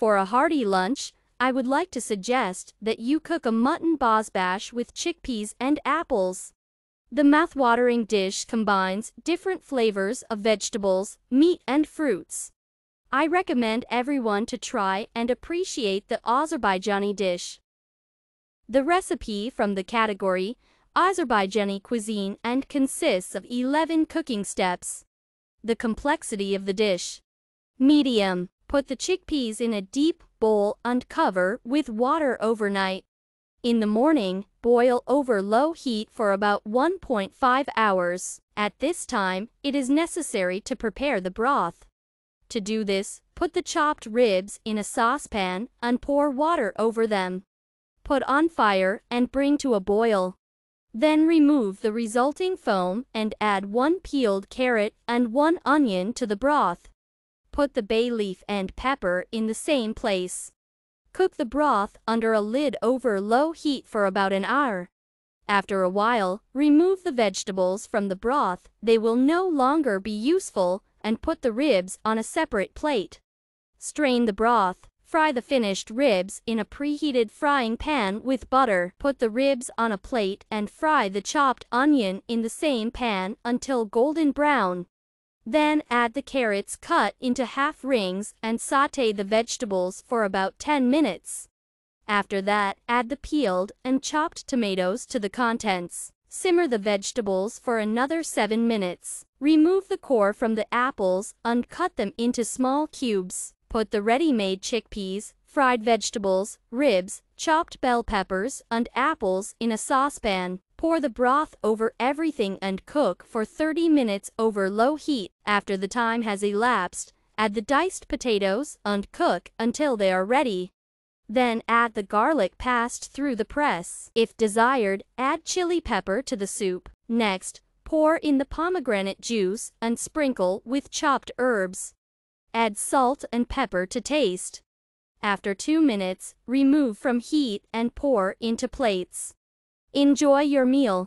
For a hearty lunch, I would like to suggest that you cook a mutton bozbash with chickpeas and apples. The mouthwatering dish combines different flavors of vegetables, meat, and fruits. I recommend everyone to try and appreciate the Azerbaijani dish. The recipe from the category Azerbaijani cuisine and consists of 11 cooking steps. The complexity of the dish. Medium. Put the chickpeas in a deep bowl and cover with water overnight. In the morning, boil over low heat for about 1.5 hours. At this time, it is necessary to prepare the broth. To do this, put the chopped ribs in a saucepan and pour water over them. Put on fire and bring to a boil. Then remove the resulting foam and add one peeled carrot and one onion to the broth. Put the bay leaf and pepper in the same place. Cook the broth under a lid over low heat for about an hour. After a while, remove the vegetables from the broth, they will no longer be useful, and put the ribs on a separate plate. Strain the broth, fry the finished ribs in a preheated frying pan with butter. Put the ribs on a plate and fry the chopped onion in the same pan until golden brown. Then add the carrots cut into half rings and saute the vegetables for about 10 minutes. After that, add the peeled and chopped tomatoes to the contents. Simmer the vegetables for another 7 minutes. Remove the core from the apples and cut them into small cubes. Put the ready-made chickpeas, fried vegetables, ribs, chopped bell peppers, and apples in a saucepan. Pour the broth over everything and cook for 30 minutes over low heat. After the time has elapsed, add the diced potatoes and cook until they are ready. Then add the garlic passed through the press. If desired, add chili pepper to the soup. Next, pour in the pomegranate juice and sprinkle with chopped herbs. Add salt and pepper to taste. After 2 minutes, remove from heat and pour into plates. Enjoy your meal.